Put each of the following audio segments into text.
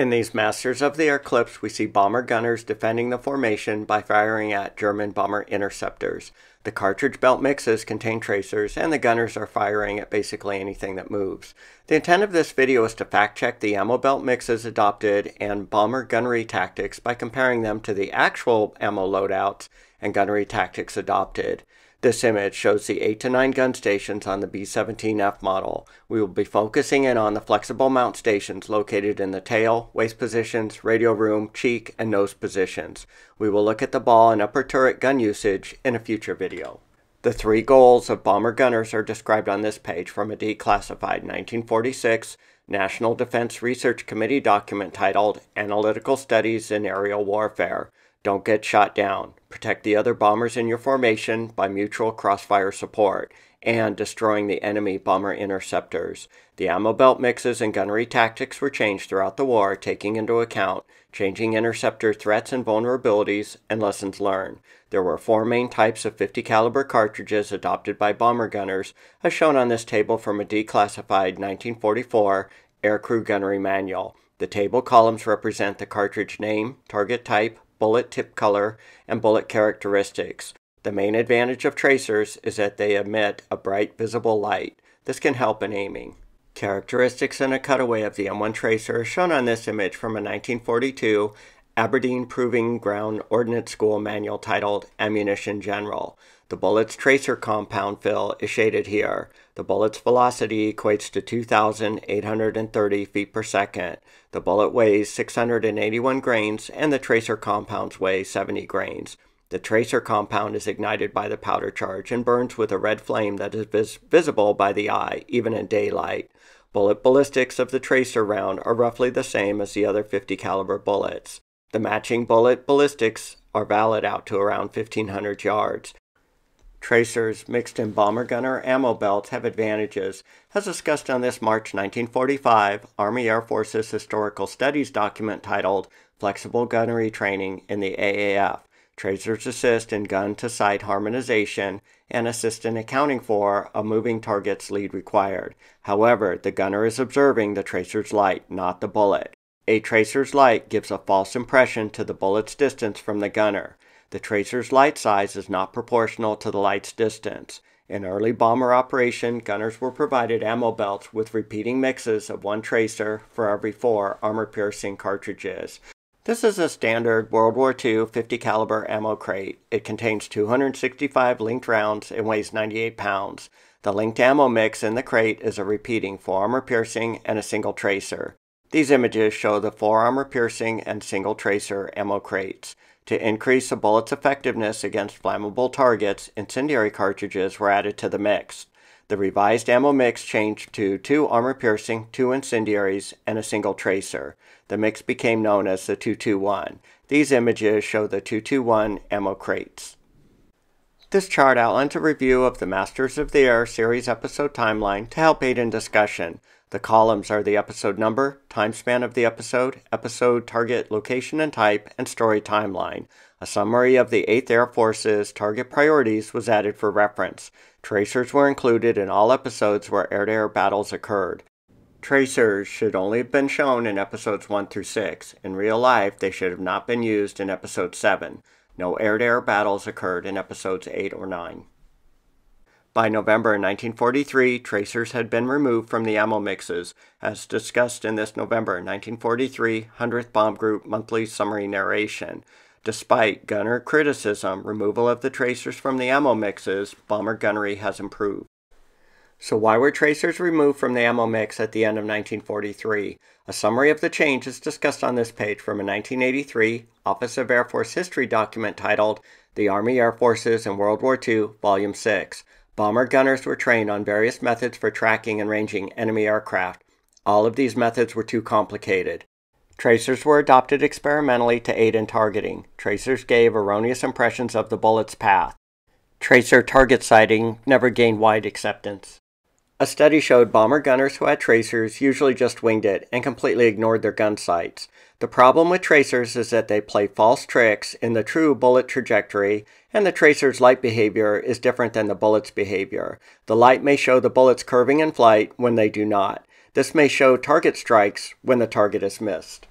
In these Masters of the Air clips, we see bomber gunners defending the formation by firing at German bomber interceptors. The cartridge belt mixes contain tracers, and the gunners are firing at basically anything that moves. The intent of this video is to fact check the ammo belt mixes adopted and bomber gunnery tactics by comparing them to the actual ammo loadouts and gunnery tactics adopted. This image shows the 8 to 9 gun stations on the B-17F model. We will be focusing in on the flexible mount stations located in the tail, waist positions, radio room, cheek, and nose positions. We will look at the ball and upper turret gun usage in a future video. The three goals of bomber gunners are described on this page from a declassified 1946 National Defense Research Committee document titled Analytical Studies in Aerial Warfare. Don't get shot down. Protect the other bombers in your formation by mutual crossfire support and destroying the enemy bomber interceptors. The ammo belt mixes and gunnery tactics were changed throughout the war, taking into account changing interceptor threats and vulnerabilities and lessons learned. There were four main types of 50 caliber cartridges adopted by bomber gunners, as shown on this table from a declassified 1944 Aircrew Gunnery Manual. The table columns represent the cartridge name, target type, bullet tip color, and bullet characteristics. The main advantage of tracers is that they emit a bright visible light. This can help in aiming. Characteristics and a cutaway of the M1 tracer are shown on this image from a 1942 Aberdeen Proving Ground Ordnance School manual titled Ammunition General. The bullet's tracer compound fill is shaded here. The bullet's velocity equates to 2,830 feet per second. The bullet weighs 681 grains and the tracer compounds weigh 70 grains. The tracer compound is ignited by the powder charge and burns with a red flame that is vis visible by the eye, even in daylight. Bullet ballistics of the tracer round are roughly the same as the other 50 caliber bullets. The matching bullet ballistics are valid out to around 1500 yards. Tracers mixed in bomber gunner ammo belts have advantages, as discussed on this March 1945 Army Air Forces Historical Studies document titled Flexible Gunnery Training in the AAF. Tracers assist in gun to sight harmonization and assist in accounting for a moving target's lead required. However, the gunner is observing the tracer's light, not the bullet. A tracer's light gives a false impression to the bullet's distance from the gunner. The tracer's light size is not proportional to the light's distance. In early bomber operation, gunners were provided ammo belts with repeating mixes of one tracer for every four armor-piercing cartridges. This is a standard World War II 50 caliber ammo crate. It contains 265 linked rounds and weighs 98 pounds. The linked ammo mix in the crate is a repeating four armor piercing and a single tracer. These images show the four armor piercing and single tracer ammo crates. To increase a bullet's effectiveness against flammable targets, incendiary cartridges were added to the mix. The revised ammo mix changed to two armor piercing, two incendiaries, and a single tracer. The mix became known as the 221. These images show the 221 ammo crates. This chart outlines a review of the Masters of the Air series episode timeline to help aid in discussion. The columns are the episode number, time span of the episode, episode target location and type, and story timeline. A summary of the 8th Air Force's target priorities was added for reference. Tracers were included in all episodes where air to air battles occurred. Tracers should only have been shown in episodes 1 through 6. In real life, they should have not been used in episode 7. No air to air battles occurred in episodes 8 or 9. By November 1943, tracers had been removed from the ammo mixes, as discussed in this November 1943 100th Bomb Group monthly summary narration. Despite gunner criticism, removal of the tracers from the ammo mixes, bomber gunnery has improved. So why were tracers removed from the ammo mix at the end of 1943? A summary of the change is discussed on this page from a 1983 Office of Air Force History document titled The Army Air Forces in World War II, Volume 6. Bomber gunners were trained on various methods for tracking and ranging enemy aircraft. All of these methods were too complicated. Tracers were adopted experimentally to aid in targeting. Tracers gave erroneous impressions of the bullet's path. Tracer target sighting never gained wide acceptance. A study showed bomber gunners who had tracers usually just winged it and completely ignored their gun sights. The problem with tracers is that they play false tricks in the true bullet trajectory, and the tracer's light behavior is different than the bullet's behavior. The light may show the bullets curving in flight when they do not. This may show target strikes when the target is missed.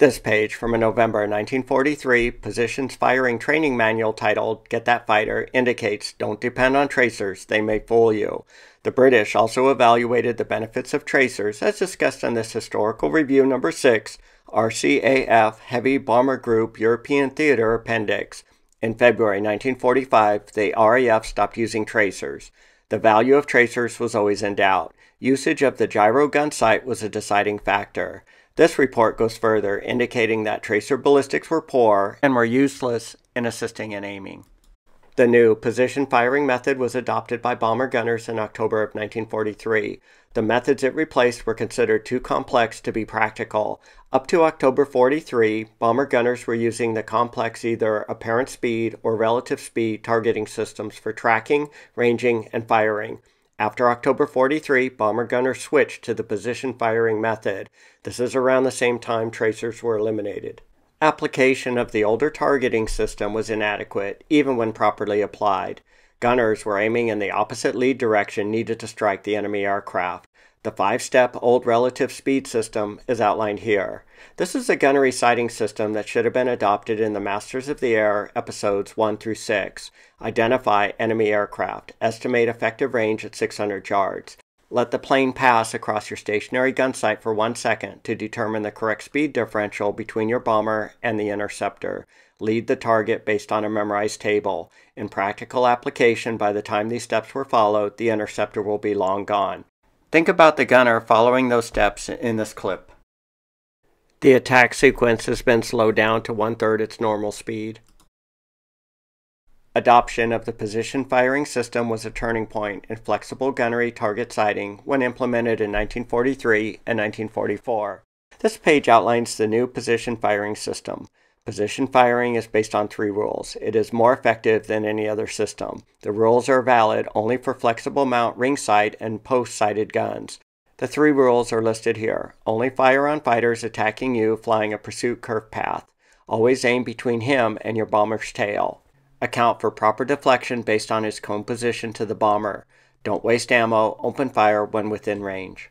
This page from a November 1943 Positions Firing Training Manual titled Get That Fighter indicates don't depend on tracers, they may fool you. The British also evaluated the benefits of tracers as discussed in this historical review number 6, RCAF Heavy Bomber Group European Theater Appendix. In February 1945, the RAF stopped using tracers. The value of tracers was always in doubt. Usage of the gyro gun sight was a deciding factor. This report goes further, indicating that tracer ballistics were poor and were useless in assisting in aiming. The new position firing method was adopted by bomber gunners in October of 1943. The methods it replaced were considered too complex to be practical. Up to October 43, bomber gunners were using the complex either apparent speed or relative speed targeting systems for tracking, ranging, and firing. After October 43, bomber gunners switched to the position firing method. This is around the same time tracers were eliminated. Application of the older targeting system was inadequate, even when properly applied. Gunners were aiming in the opposite lead direction needed to strike the enemy aircraft. The five step old relative speed system is outlined here. This is a gunnery sighting system that should have been adopted in the Masters of the Air episodes 1 through 6. Identify enemy aircraft, estimate effective range at 600 yards. Let the plane pass across your stationary gun sight for one second to determine the correct speed differential between your bomber and the interceptor. Lead the target based on a memorized table. In practical application, by the time these steps were followed, the interceptor will be long gone. Think about the gunner following those steps in this clip. The attack sequence has been slowed down to one third its normal speed. Adoption of the position firing system was a turning point in flexible gunnery target sighting when implemented in 1943 and 1944. This page outlines the new position firing system. Position firing is based on three rules. It is more effective than any other system. The rules are valid only for flexible mount ring sight and post sighted guns. The three rules are listed here. Only fire on fighters attacking you flying a pursuit curve path. Always aim between him and your bomber's tail. Account for proper deflection based on his cone position to the bomber. Don't waste ammo, open fire when within range.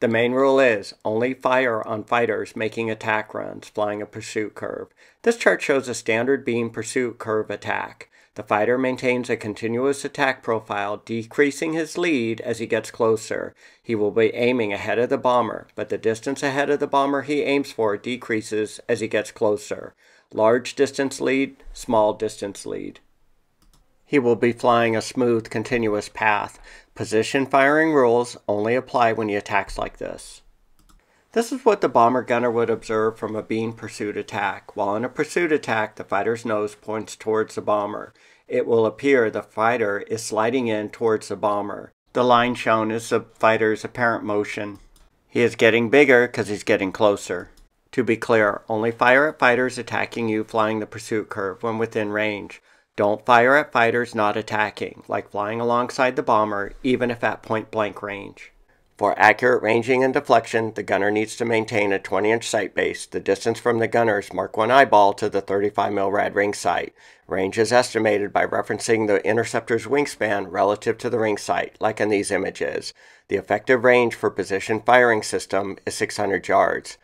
The main rule is only fire on fighters making attack runs flying a pursuit curve. This chart shows a standard beam pursuit curve attack. The fighter maintains a continuous attack profile, decreasing his lead as he gets closer. He will be aiming ahead of the bomber, but the distance ahead of the bomber he aims for decreases as he gets closer. Large distance lead, small distance lead. He will be flying a smooth, continuous path. Position firing rules only apply when he attacks like this. This is what the bomber gunner would observe from a beam pursuit attack. While in a pursuit attack, the fighter's nose points towards the bomber. It will appear the fighter is sliding in towards the bomber. The line shown is the fighter's apparent motion. He is getting bigger because he's getting closer. To be clear, only fire at fighters attacking you flying the pursuit curve when within range. Don't fire at fighters not attacking, like flying alongside the bomber, even if at point blank range. For accurate ranging and deflection, the gunner needs to maintain a 20 inch sight base, the distance from the gunner's Mark 1 eyeball to the 35 mm rad ring sight. Range is estimated by referencing the interceptor's wingspan relative to the ring sight, like in these images. The effective range for position firing system is 600 yards.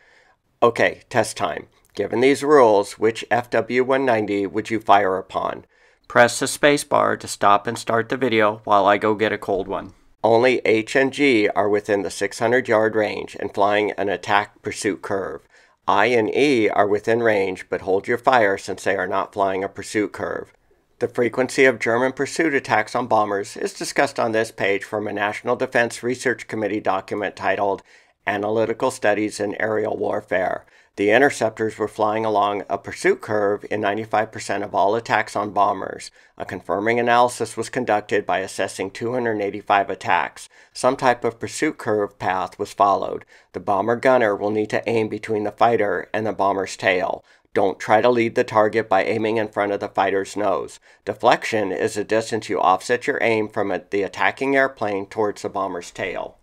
Okay, test time. Given these rules, which FW190 would you fire upon? Press the spacebar to stop and start the video while I go get a cold one. Only H and G are within the 600 yard range and flying an attack pursuit curve. I and E are within range but hold your fire since they are not flying a pursuit curve. The frequency of German pursuit attacks on bombers is discussed on this page from a National Defense Research Committee document titled Analytical Studies in Aerial Warfare. The interceptors were flying along a pursuit curve in 95% of all attacks on bombers. A confirming analysis was conducted by assessing 285 attacks. Some type of pursuit curve path was followed. The bomber gunner will need to aim between the fighter and the bomber's tail. Don't try to lead the target by aiming in front of the fighter's nose. Deflection is the distance you offset your aim from the attacking airplane towards the bomber's tail.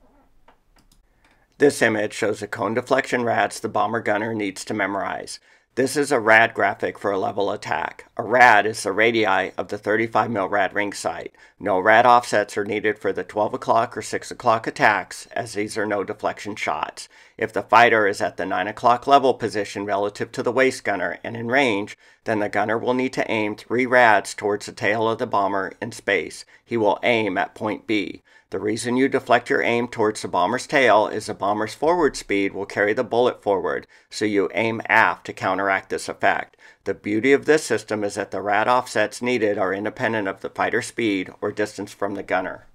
This image shows the cone deflection rads the bomber gunner needs to memorize. This is a rad graphic for a level attack. A rad is the radii of the 35 mil rad ring sight. No rad offsets are needed for the 12 o'clock or 6 o'clock attacks, as these are no deflection shots. If the fighter is at the 9 o'clock level position relative to the waist gunner and in range, then the gunner will need to aim three rads towards the tail of the bomber in space. He will aim at point B. The reason you deflect your aim towards the bomber's tail is the bomber's forward speed will carry the bullet forward, so you aim aft to counteract this effect. The beauty of this system is that the rad offsets needed are independent of the fighter's speed or distance from the gunner.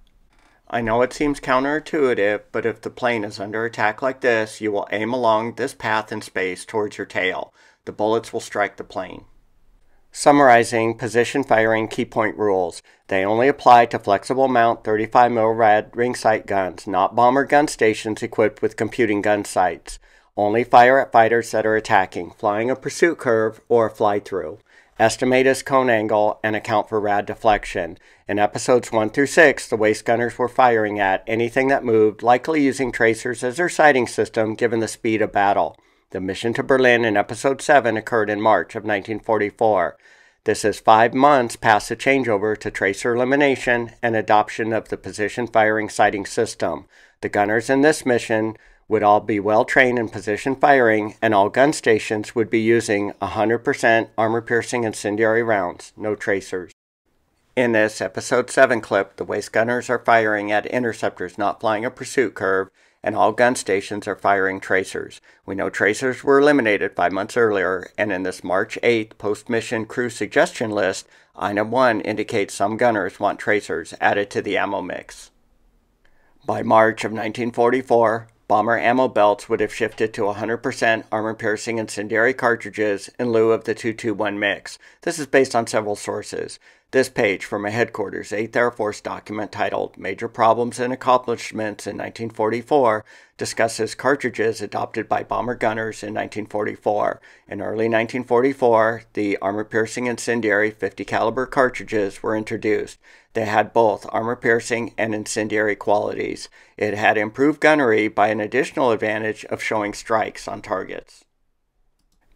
I know it seems counterintuitive, but if the plane is under attack like this, you will aim along this path in space towards your tail. The bullets will strike the plane. Summarizing position firing key point rules. They only apply to flexible mount 35 mm rad ring sight guns, not bomber gun stations equipped with computing gun sights. Only fire at fighters that are attacking, flying a pursuit curve or fly through. Estimate its cone angle and account for rad deflection. In episodes 1 through 6, the waist gunners were firing at anything that moved, likely using tracers as their sighting system given the speed of battle. The mission to Berlin in Episode 7 occurred in March of 1944. This is five months past the changeover to tracer elimination and adoption of the position firing sighting system. The gunners in this mission would all be well trained in position firing, and all gun stations would be using 100% armor piercing incendiary rounds, no tracers. In this Episode 7 clip, the waist gunners are firing at interceptors not flying a pursuit curve and all gun stations are firing tracers. We know tracers were eliminated five months earlier, and in this March 8th post mission crew suggestion list, item 1 indicates some gunners want tracers added to the ammo mix. By March of 1944, bomber ammo belts would have shifted to 100% armor piercing incendiary cartridges in lieu of the 221 mix. This is based on several sources. This page from a headquarters 8th Air Force document titled Major Problems and Accomplishments in 1944 discusses cartridges adopted by bomber gunners in 1944. In early 1944, the armor-piercing incendiary 50 caliber cartridges were introduced. They had both armor-piercing and incendiary qualities. It had improved gunnery by an additional advantage of showing strikes on targets.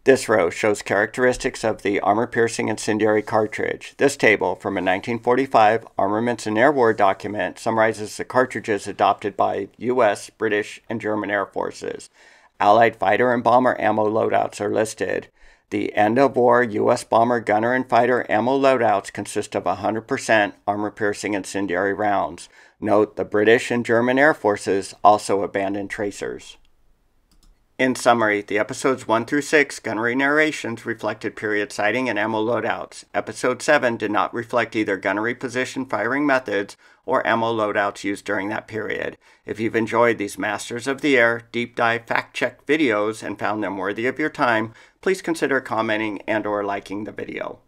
This row shows characteristics of the armor-piercing incendiary cartridge. This table from a 1945 Armaments and Air War document summarizes the cartridges adopted by U.S., British, and German Air Forces. Allied fighter and bomber ammo loadouts are listed. The end-of-war U.S. bomber, gunner, and fighter ammo loadouts consist of 100% armor-piercing incendiary rounds. Note the British and German Air Forces also abandoned tracers. In summary, the episodes 1 through 6 gunnery narrations reflected period sighting and ammo loadouts. Episode 7 did not reflect either gunnery position firing methods or ammo loadouts used during that period. If you've enjoyed these Masters of the Air deep dive fact check videos and found them worthy of your time, please consider commenting and or liking the video.